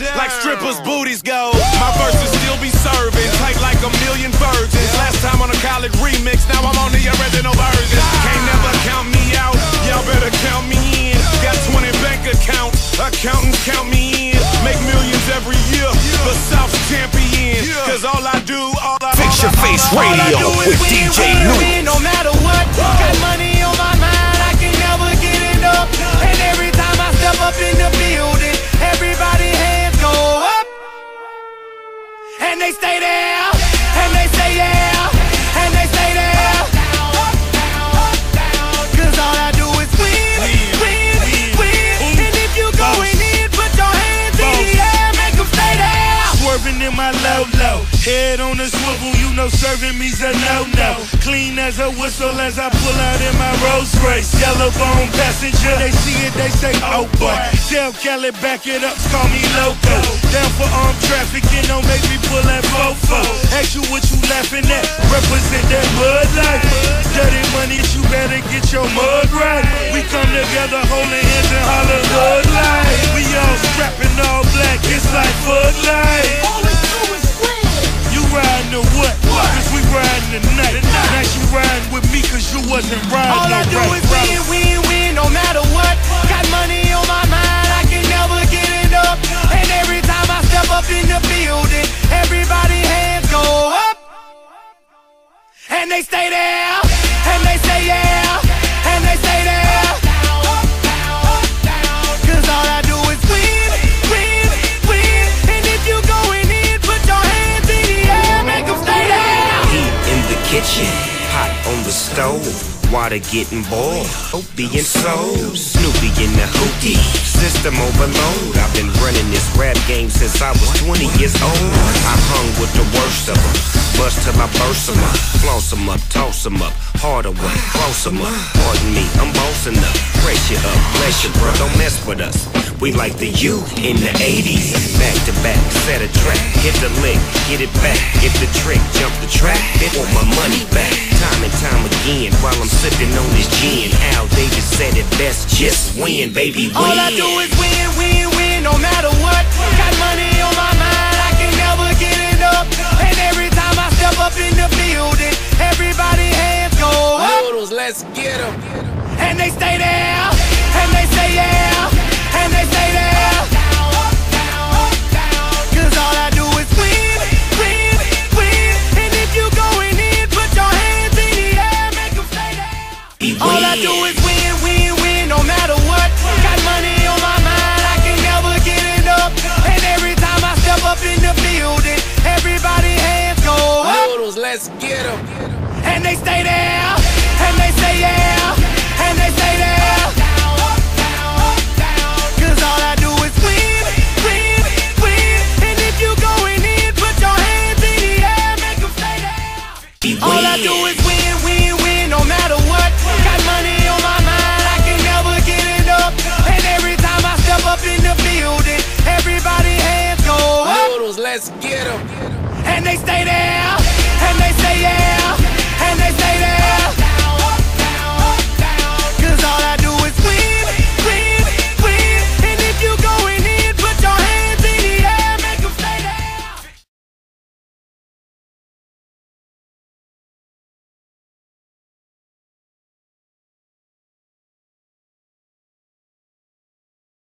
down, like strippers' booties go. My verses still be serving, tight like a million virgins. Last time on a college remix, now I'm on the original version. Can't never count me out, y'all better count me in. Got 20 bank accounts, accountants count me in. Make millions every year, the South's champion. Cause all I do, all I Fix your face radio with DJ New. No matter what, got money my low low, head on the swivel, you know serving me's a no no. Clean as a whistle as I pull out in my Rolls Royce, yellow bone passenger. They see it, they say oh boy. Tell Kelly back it up, call me loco. Down for armed trafficking, don't make me pull that riding with me cause you wasn't riding All I do right, is win, win, win, no matter what. Got money on my mind, I can never get enough. And every time I step up in the building, everybody hands go up. And they stay there, stove. Water getting boiled, and soul. Snoopy in the hootie, system overload. I've been running this rap game since I was 20 years old. I hung with the worst of them, bust till I burst 'em up. Floss 'em up, toss 'em up, harder work, close 'em up. Pardon me, I'm bossing up. Brace you up, bless you, bro, don't mess with us. We like the U in the 80s. Back to back, set a track, hit the lick, get it back, get the trick, jump the track, want my money back. Time and time again, while I'm sipping on this gin. Al Davis said it best, just win, baby, win. All I do is win, win, win, no matter what. Got money on my mind, I can never get enough. And every time I step up in the building, everybody hands go up. Noodles, let's get 'em. And they stay there, and they say yeah, and they stay there. Cause all I do is win, win, win. And if you going in, put your hands in the air, make stay there. All I do is let's get 'em. And they stay there, and they say yeah, and they stay there. Cause all I do is win, win, win. And if you going in, put your hands in the air, make stay there. All I do is win, win, win, no matter what. Got money on my mind, I can never get. And every time I step up in the building, everybody hands go up. Let's get 'em. And they stay there,